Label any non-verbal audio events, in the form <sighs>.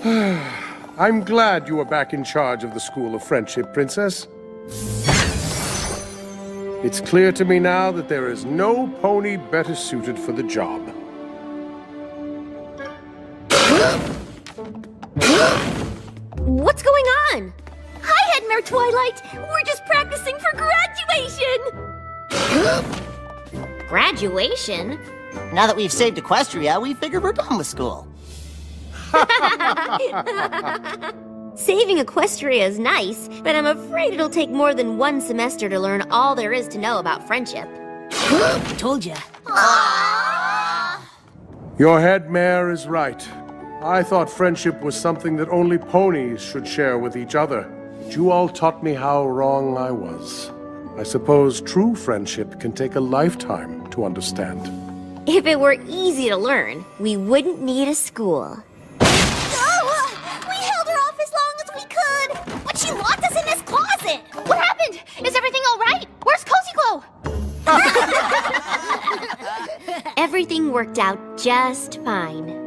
<sighs> I'm glad you are back in charge of the School of Friendship, Princess. It's clear to me now that there is no pony better suited for the job. What's going on? Hi, Headmare Twilight! We're just practicing for graduation! <gasps> graduation? Now that we've saved Equestria, we figured we're done with school. Saving Equestria is nice, but I'm afraid it'll take more than one semester to learn all there is to know about friendship. <gasps> Told ya. Your head mare is right. I thought friendship was something that only ponies should share with each other. But you all taught me how wrong I was. I suppose true friendship can take a lifetime to understand. If it were easy to learn, we wouldn't need a school. Everything worked out just fine.